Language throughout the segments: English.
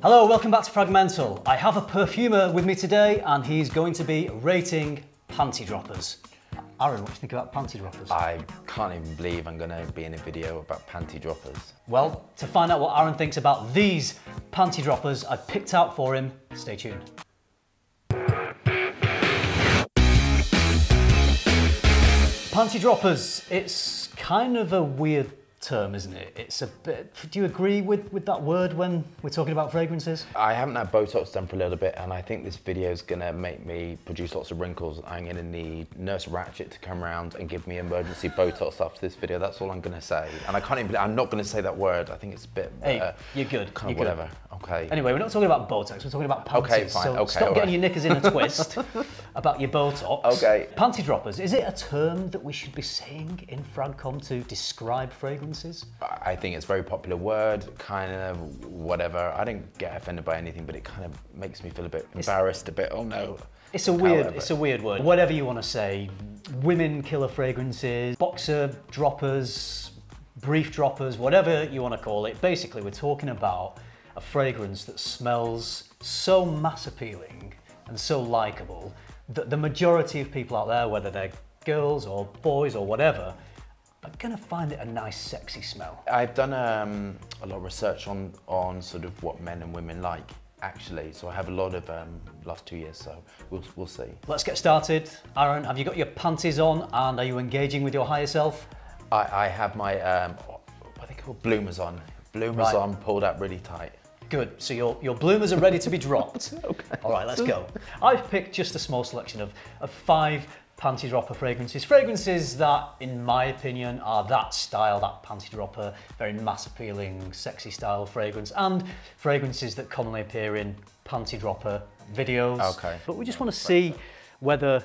Hello, welcome back to Fragmental. I have a perfumer with me today and he's going to be rating panty droppers. Aaron, what do you think about panty droppers? I can't even believe I'm going to be in a video about panty droppers. Well, to find out what Aaron thinks about these panty droppers I've picked out for him, stay tuned. Panty droppers, it's kind of a weird term, isn't it? It's a bit. Do you agree with, with that word when we're talking about fragrances? I haven't had Botox done for a little bit, and I think this video is going to make me produce lots of wrinkles. I'm to need Nurse Ratched to come around and give me emergency Botox after this video. That's all I'm going to say. And I can't even. I'm not going to say that word. I think it's a bit. Hey, uh, you're good. Kind of you're whatever. Okay. Anyway, we're not talking about Botox. We're talking about panties. Okay, fine. So okay, stop getting right. your knickers in a twist about your Botox. Okay. Panty droppers. Is it a term that we should be saying in Fragcom to describe fragrances? I think it's a very popular word, kind of whatever. I don't get offended by anything, but it kind of makes me feel a bit embarrassed, a bit, oh no. It's a weird, However. it's a weird word. Whatever you want to say, women killer fragrances, boxer droppers, brief droppers, whatever you want to call it. Basically, we're talking about a fragrance that smells so mass appealing and so likable that the majority of people out there, whether they're girls or boys or whatever, are gonna find it a nice, sexy smell. I've done um, a lot of research on, on sort of what men and women like, actually. So I have a lot of um, last two years, so we'll, we'll see. Let's get started. Aaron, have you got your panties on and are you engaging with your higher self? I, I have my, um, what are they called? Bloomers on. Bloomers Right. on, pulled up really tight. Good. So your, your bloomers are ready to be dropped. Okay. All right, let's go. I've picked just a small selection of, of five panty dropper fragrances. Fragrances that, in my opinion, are that style, that panty dropper, very mass appealing, sexy style fragrance, and fragrances that commonly appear in panty dropper videos. Okay. But we just want to see whether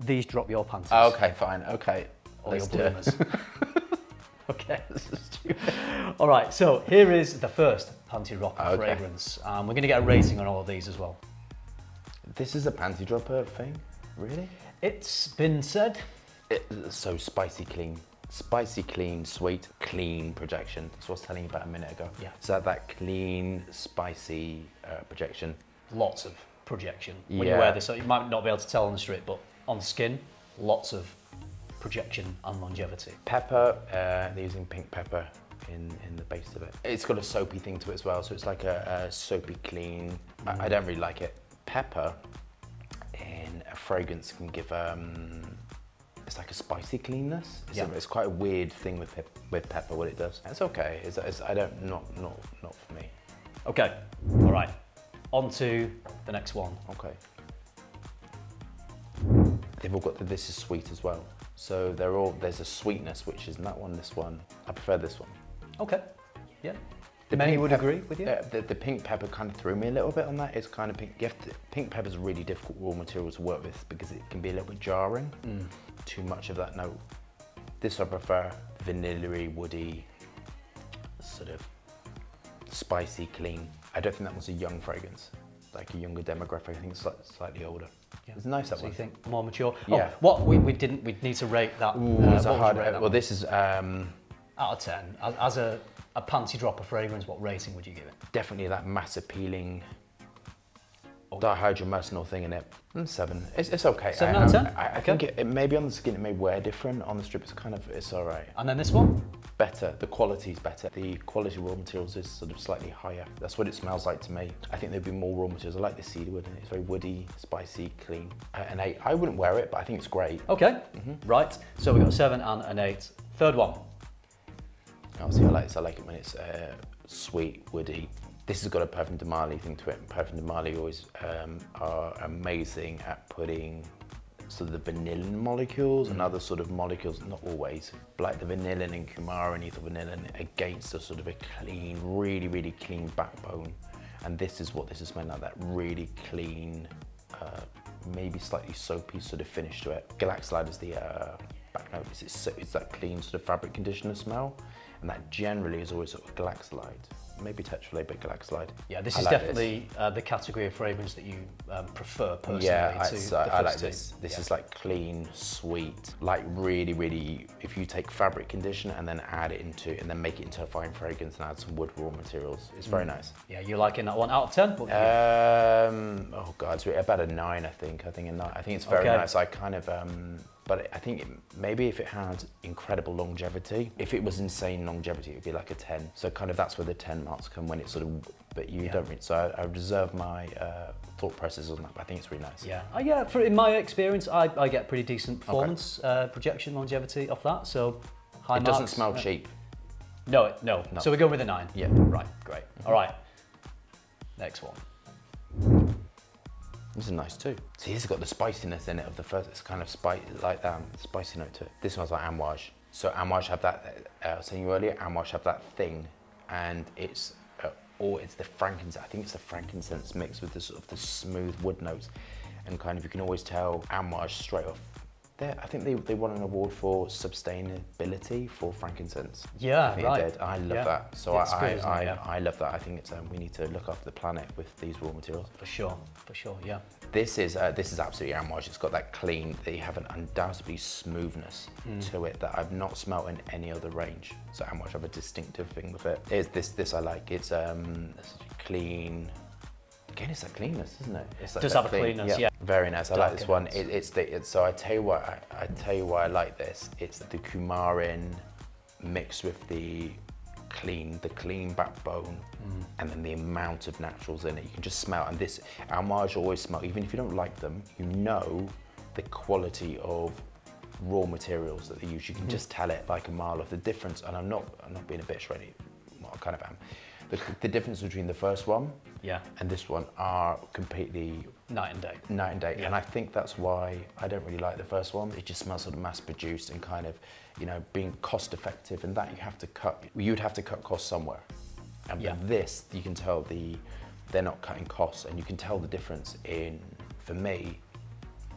these drop your panties Okay, fine, okay. or your Let's it. bloomers. okay. All right, so here is the first panty dropper Okay. fragrance. Um, we're going to get a rating on all of these as well. This is a panty dropper thing? Really? It's been said. It's so spicy clean. Spicy clean, sweet, clean projection. That's what I was telling you about a minute ago. Yeah. So that clean, spicy uh, projection. lots of projection. When you wear this, So you might not be able to tell on the strip, but on skin, lots of projection and longevity. Pepper, uh, they're using pink pepper in, in the base of it. It's got a soapy thing to it as well, so it's like a, a soapy clean. I, I don't really like it. Pepper in a fragrance can give, um, it's like a spicy cleanness. It's, Yeah. a, it's quite a weird thing with, pep- with pepper, what it does. It's okay, it's, it's, I don't, not, not, not for me. Okay, all right. On to the next one. Okay. They've all got the this is sweet as well. So they're all, there's a sweetness, which is in that one, this one. I prefer this one. Okay, yeah. The Many would agree with you. Yeah, the, the pink pepper kind of threw me a little bit on that. It's kind of pink. You have to, pink pepper is a really difficult raw material to work with because it can be a little bit jarring. Mm. Too much of that note. This I prefer. Vanilla woody, sort of spicy, clean. I don't think that was a young fragrance, like a younger demographic. I think it's slight, slightly older. Yeah. It's nice that So one. you think more mature? Yeah. Oh, what we, we didn't, we need to rate that. Ooh, uh, it's a what would you hard. rate that Well, one? this is um, out of ten. As, as a, a panty dropper fragrance, what rating would you give it? definitely that mass appealing dihydromyrcenol thing in it. Mm, seven. It's, it's okay. Seven I, out of 10? I, I think it, it maybe on the skin it may wear different. On the strip it's kind of it's all right. And then this one? Better. The quality's better. The quality of raw materials is sort of slightly higher. That's what it smells like to me. I think there'd be more raw materials. I like the cedarwood in it. It's very woody, spicy, clean. Uh, an eight. I wouldn't wear it, but I think it's great. Okay, Mm-hmm. right. So we've got seven and an eight. Third one. Obviously, I like this. I like it when it's uh, sweet, woody. This has got a Parfum de Marly thing to it. Parfum de Marly always um, are amazing at putting sort of the vanillin molecules and other sort of molecules, not always, like the vanillin and coumarin and ethyl vanillin against a sort of a clean, really, really clean backbone. And this is what this is meant like, that really clean, uh, maybe slightly soapy sort of finish to it. Galaxolide is the uh, back note. It's, it's, it's that clean sort of fabric conditioner smell. And that generally is always sort of galaxolide. Maybe tetralabic glycoside. Yeah, this I is like definitely uh, the category of fragrance that you um, prefer personally Yeah, I, to so I like two. this. This Yeah. is like clean, sweet, like really, really. If you take fabric conditioner and then add it into, and then make it into a fine fragrance and add some wood raw materials, it's Mm. very nice. Yeah, you're liking that one out of 10? What would you give? Um, oh god, it's about a nine, I think. I think a nine. I think it's very Okay. nice. I kind of, um, but I think it, maybe if it had incredible longevity, if it was insane longevity, it would be like a ten. So kind of that's where the ten marks come when it's sort of, but you Yeah. don't. Really, so I, I reserve my uh, thought processes on that. But I think it's really nice. Yeah, uh, yeah. For in my experience, I, I get pretty decent performance, uh, projection, longevity off that. So high It doesn't smell Uh, cheap. No, it- no, No. So we're going with a nine. Yeah. Right. Great. All right. Next one. This is nice too. See, this has got the spiciness in it of the first. It's kind of spice, like um, spicy note to it. This smells like amouage. So amouage have that. Uh, I was saying you earlier, amouage have that thing, and it's uh, or it's the frankincense. I think it's the frankincense mixed with the sort of the smooth wood notes, and kind of you can always tell amouage straight off. I think they, they won an award for sustainability for frankincense. Yeah, I think right. Did. I love Yeah. that. So It's I, good, isn't it? I, Yeah. I, love that. I think it's um, we need to look after the planet with these raw materials. For sure. For sure. Yeah. This is uh, this is absolutely amouage. It's got that clean. They have an undoubtedly smoothness to it that I've not smelt in any other range. So amouage have a distinctive thing with it. Is this this I like? It's um it's clean. Again, it's that cleanness, isn't it? It's like Does have a cleanness, yeah. Very nice. I like this one. It, it's the it's, so I tell you what I, I tell you why I like this. It's the coumarin mixed with the clean, the clean backbone, Mm. and then the amount of naturals in it. You can just smell. And this Amouage always smell, even if you don't like them, you know the quality of raw materials that they use. You can just tell it like a mile of the difference. And I'm not, I'm not being a bitch, really. Well, I kind of am. The, the difference between the first one Yeah. and this one are completely Night and day. night and day. Yeah. And I think that's why I don't really like the first one. It just smells sort of mass produced and kind of, you know, being cost effective and that you have to cut, you'd have to cut costs somewhere. And Yeah. with this, you can tell the, they're not cutting costs and you can tell the difference in, for me,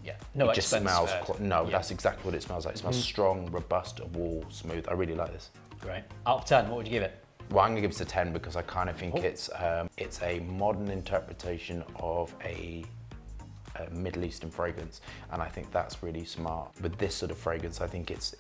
Yeah. No it just smells, no, Yeah. that's exactly what it smells like. It smells mm-hmm. strong, robust, wall, smooth. I really like this. Great. Out of 10, what would you give it? Well, I'm gonna give this a 10 because I kind of think Oh. it's um, it's a modern interpretation of a, a Middle Eastern fragrance, and I think that's really smart. With this sort of fragrance, I think it's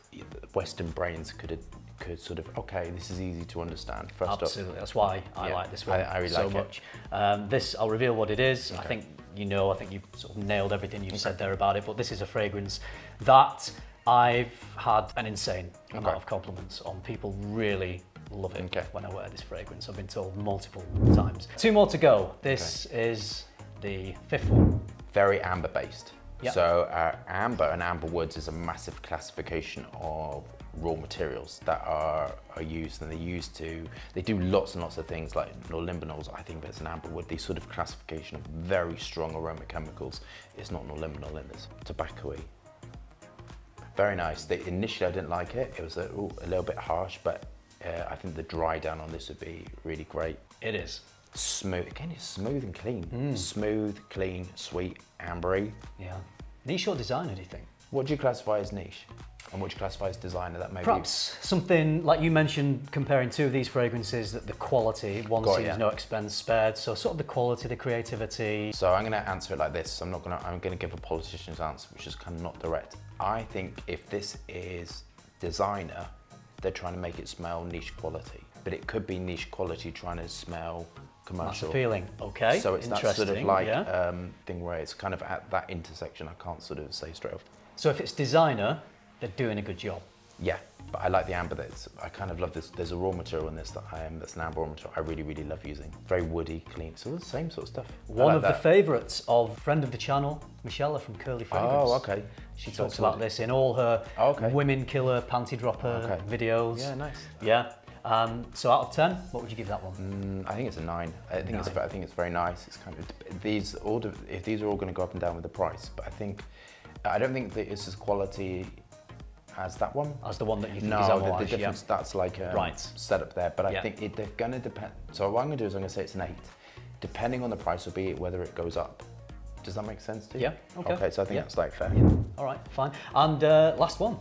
Western brains could could sort of okay, this is easy to understand. First Absolutely. That's why I Yeah, like this one I really so like much. Um, this, I'll reveal what it is. I think you know, I think you've sort of nailed everything you've said there about it, but this is a fragrance that I've had an insane amount Okay. of compliments on. People really love it Okay. when I wear this fragrance. I've been told multiple times. Two more to go. This is the fifth one. very amber based. Yeah. So uh, amber and amber woods is a massive classification of raw materials that are, are used and they're used to they do lots and lots of things like norlimbanols I think there's an amber wood these sort of classification of very strong aroma chemicals it's not norlimbanol in this tobacco-y very nice they, initially I didn't like it it was a, ooh, a little bit harsh but uh, I think the dry down on this would be really great It is. smooth again it's smooth and clean Mm. smooth clean sweet ambery Yeah. Niche or designer, do you think? what do you classify as niche and what do you classify as designer that maybe Perhaps something like you mentioned, comparing two of these fragrances, that the quality, one Got seems ya. no expense spared. So sort of the quality, the creativity. So I'm going to answer it like this. I'm not going to. I'm going to give a politician's answer, which is kind of not direct. I think if this is designer, they're trying to make it smell niche quality, but it could be niche quality trying to smell That's commercial. appealing. Okay. So it's that sort of like yeah. um, thing where it's kind of at that intersection. I can't sort of say straight off. So if it's designer, they're doing a good job. Yeah, but I like the amber. That's I kind of love this. There's a raw material in this that I am. That's an amber raw material. I really really love using. Very woody, clean. So the same sort of stuff. One like of the favourites of friend of the channel, Michelle from Curly Fragrance. Oh, okay. She So talks it's about this in all her Oh, okay. women killer panty dropper Okay. videos. Yeah, nice. Yeah. Um, so out of ten, what would you give that one? Mm, I think it's a nine. I think it's I think it's very nice. It's kind of these all if these are all going to go up and down with the price, but I think I don't think that it's as quality as that one. As the one that you think No, is the, Amouage, the yeah. difference that's like um, Right. set up there, but I Yeah. think it, they're going to depend. So what I'm going to do is I'm going to say it's an eight, depending on the price will be whether it goes up. Does that make sense to you? Yeah, okay. Okay, so I think Yeah. that's like fair. All right, fine. And uh, last one.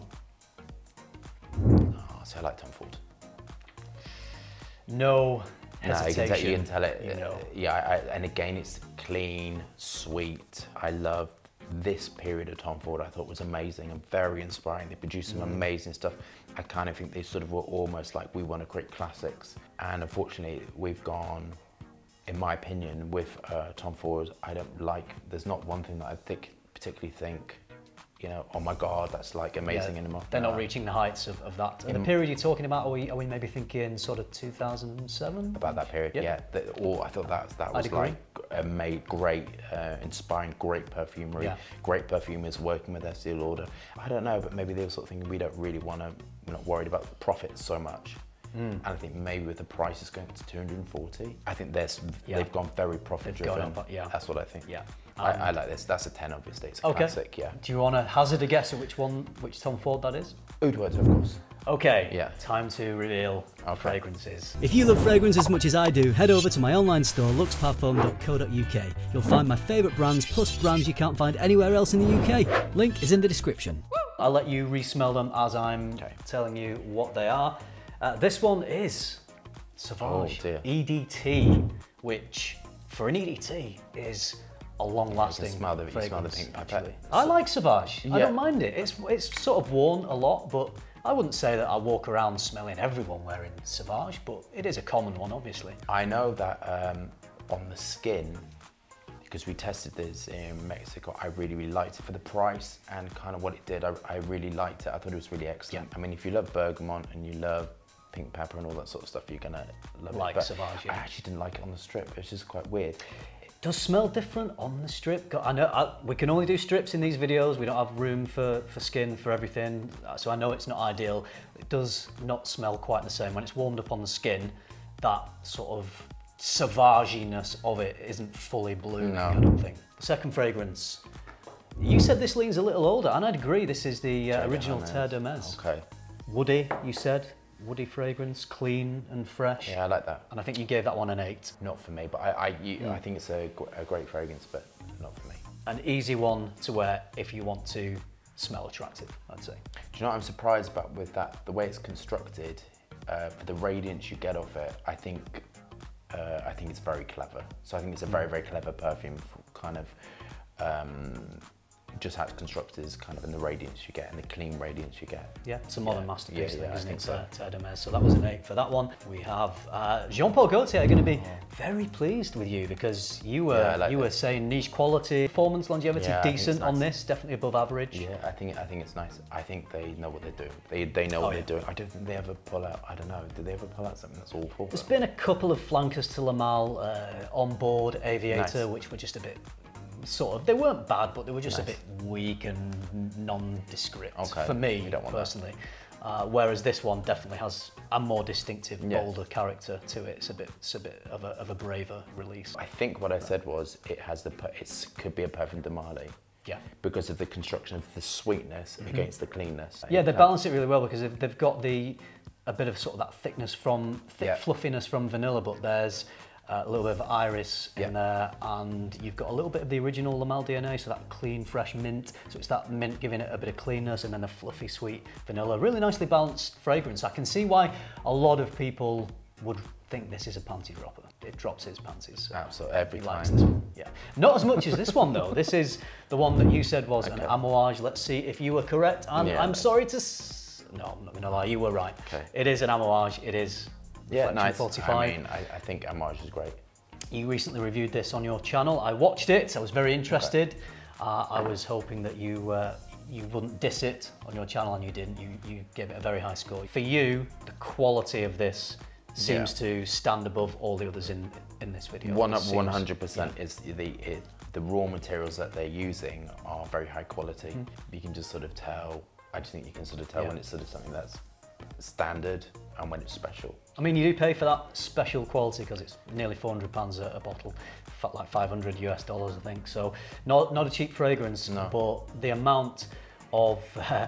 Oh, so I like Tom Ford. No No, you can, tell, hesitation. you can tell it. You know. Yeah, I, I, and again, it's clean, sweet. I love this period of Tom Ford. I thought was amazing and very inspiring. They produced Mm. some amazing stuff. I kind of think they sort of were almost like we want to create classics. And unfortunately, we've gone, in my opinion, with uh, Tom Ford. I don't like. There's not one thing that I think particularly think. You know, oh my God, that's like amazing Yeah, anymore. They're not No. reaching the heights of, of that. And the period you're talking about, are we, are we maybe thinking sort of 2007? about that period. Yeah. Yeah, that, all, I thought that that was like uh, made great, uh, inspiring, great perfumery, Yeah. great perfumers working with Estee Lauder. I don't know, but maybe they were sort of thinking we don't really want to, we're not worried about the profits so much. Hmm. And I think maybe with the prices going to 240, I think there's, Yeah. they've gone very profit driven. up, yeah. That's what I think. Yeah. I, Um, I like this. That's a 10, obviously. It's a Okay. classic, yeah. Do you want to hazard a guess at which one, which Tom Ford that is? oudwards of course. Okay, Yeah. time to reveal Okay. fragrances. If you love fragrance as much as I do, head over to my online store luxeparfum.co.uk. You'll find my favourite brands plus brands you can't find anywhere else in the UK. Link is in the description. I'll let you re-smell them as I'm Okay. telling you what they are. Uh, this one is Sauvage Oh. EDT, which for an EDT is a long-lasting smell the- you smell the fragrance, pink pipette. I like Sauvage. I don't mind it. It's it's sort of worn a lot, but I wouldn't say that I walk around smelling everyone wearing Sauvage, but it is a common one, obviously. I know that um, on the skin, because we tested this in Mexico, I really, really liked it for the price and kind of what it did. I, I really liked it. I thought it was really excellent. I mean, if you love bergamot and you love pink pepper and all that sort of stuff, you're gonna love Like it. But Sauvage, yeah. I actually didn't like it on the strip. It's just quite weird. Does smell different on the strip. I know I, we can only do strips in these videos. We don't have room for, for skin for everything, uh, so I know it's not ideal. It does not smell quite the same when it's warmed up on the skin. That sort of savaginess of it isn't fully blue. No. I don't think. The second fragrance. You said this leans a little older, and I'd agree. This is the uh, original Terre de Hermes. Okay. Woody, you said. Woody fragrance, clean and fresh. Yeah, I like that. And I think you gave that one an eight. Not for me, but I, I, you, Hmm. I think it's a, a great fragrance, but not for me. An easy one to wear if you want to smell attractive, I'd say. Do you know what I'm surprised about with that? The way it's constructed, uh, for the radiance you get off it, I think, uh, I think it's very clever. So I think it's a very, very clever perfume, kind of, um, just how it's constructed is kind of in the radiance you get and the clean radiance you get. Yeah, it's a modern Yeah. masterpiece, Yeah, yeah, I isn't think it, so. Terre? So that was an eight for that one. We have uh, Jean-Paul Gaultier are going to be very pleased with you because you were like you were that. saying niche quality, performance, longevity, Yeah, I think decent on this, definitely above average. Yeah, I think I think it's nice. I think they know what they're doing. They they know Oh, what they're doing. I don't think they ever pull out. I don't know. Did they ever pull out something that's awful? There's been a couple of flankers to Le Male uh, on board Aviator, Nice. which were just a bit sort of. They weren't bad, but they were just a bit weak and nondescript Okay, for me don't want personally. Uh, whereas this one definitely has a more distinctive, Yeah. bolder character to it. It's a bit, it's a bit of a, of a braver release. I think what I said was it has the it could be a Parfum de Marly. Yeah. Because of the construction of the sweetness against the cleanness. Yeah, they balance it really well because they've, they've got the a bit of sort of that thickness from thick Yeah. fluffiness from vanilla, but there's uh, a little bit of iris Yeah. in there, and you've got a little bit of the original Le Male DNA, so that clean, fresh mint. So it's that mint giving it a bit of cleanness, and then the fluffy, sweet vanilla. Really nicely balanced fragrance. I can see why a lot of people would think this is a panty dropper. It drops his panties. Absolutely, every time. this one. Yeah. Not as much as this one though. This is the one that you said was an amouage. Let's see if you were correct. And Yeah. I'm sorry to. S- no, I'm not going to lie. You were right. Okay. It is an amouage. It is. Yeah, nice. 45. I mean, I, I think Amouage is great. You recently reviewed this on your channel. I watched it. I was very interested. Uh, I was hoping that you uh, you wouldn't diss it on your channel, and you didn't. You you gave it a very high score. For you, the quality of this seems to stand above all the others in in this video. One seems- one hundred percent is the it, the raw materials that they're using are very high quality. You can just sort of tell. I just think you can sort of tell. Yeah. when it's sort of something that's standard and when it's special. I mean, you do pay for that special quality because it's nearly 400 pounds a, a bottle, like 500 US dollars, I think. So not not a cheap fragrance, No. but the amount of uh,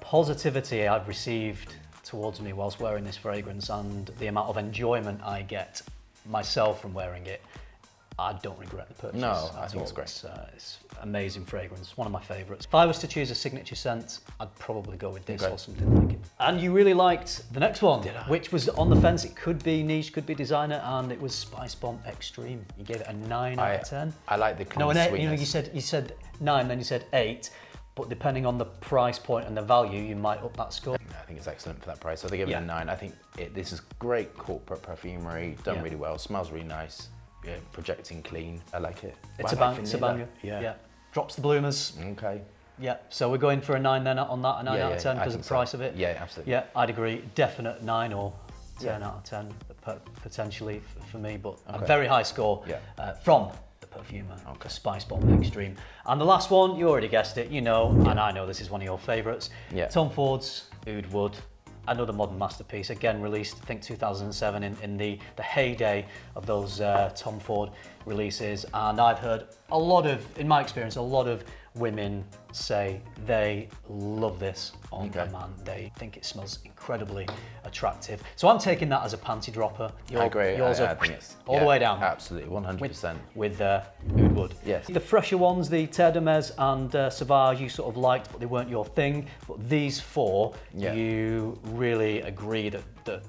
positivity I've received towards me whilst wearing this fragrance and the amount of enjoyment I get myself from wearing it I don't regret the purchase. No, I think it's great. It's, uh, it's amazing fragrance, one of my favourites. If I was to choose a signature scent, I'd probably go with this Okay. or something like it. And you really liked the next one, which was on the fence. It could be niche, could be designer, and it was Spice Bomb Extreme. You gave it a nine I, out of ten. I like the clean No, an eight. sweetness. You know, you said you said nine, then you said eight. But depending on the price point and the value, you might up that score. I think it's excellent for that price. I think give it a nine. I think it, this is great corporate perfumery, done Yeah. really well, smells really nice, yeah, projecting clean. I like it. It's Well, a bang. It's a banger. Yeah. yeah. Drops the bloomers. Okay. Yeah, so we're going for a nine then on that, a nine Yeah, out of ten because of the so. price of it. Yeah, absolutely. Yeah, I'd agree. Definite nine or ten out of ten potentially for me, but a very high score Yeah. uh, from the perfumer, Okay. Spice Bomb Extreme. And the last one, you already guessed it, you know, and I know this is one of your favourites. Yeah. Tom Ford's Oud Wood. Another modern masterpiece, again released, I think 2007, in, in the, the heyday of those uh, Tom Ford releases. And I've heard a lot of, in my experience, a lot of women say they love this on Okay. man. They think it smells incredibly attractive. So I'm taking that as a panty dropper. Your- I agree. Yours I, are I all yeah, the way down Absolutely, 100%. with uh, Oud Wood. Yes. The fresher ones, the Terre de Hermes and uh, Sauvage, you sort of liked, but they weren't your thing. But these four, Yeah. you really agree that, that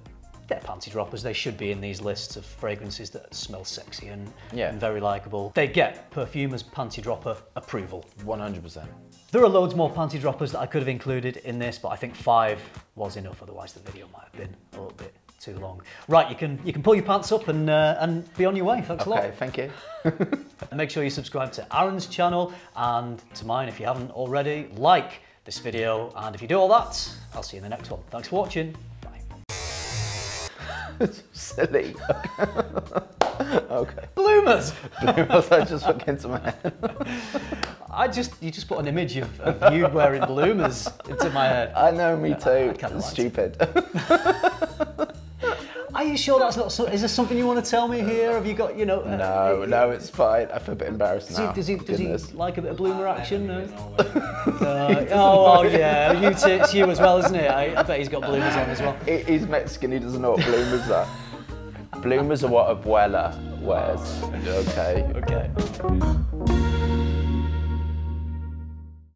they're panty droppers. They should be in these lists of fragrances that smell sexy and, Yeah. and very likable. They get perfumer's panty dropper approval. 100%. There are loads more panty droppers that I could have included in this, but I think five was enough. Otherwise, the video might have been a little bit too long. Right, you can you can pull your pants up and uh, and be on your way. Thanks a lot. Okay, thank you. And make sure you subscribe to Aaron's channel and to mine if you haven't already. Like this video, and if you do all that, I'll see you in the next one. Thanks for watching. Silly. okay. Bloomers. I just fucking into my head. I just you just put an image of, of you wearing bloomers into my head. I know, me too. liked it. Stupid. Are you sure that's not? So, is there something you want to tell me here? Have you got you know? uh, no, no, it's fine. I feel a bit embarrassed Does he, now. does he, does he like a bit of bloomer action? No? Uh, oh, oh yeah, you too, it's you as well, isn't it? I, I bet he's got bloomers on as well. He- He's Mexican, he doesn't know what bloomers are. bloomers are what Abuela wears. Okay. Okay.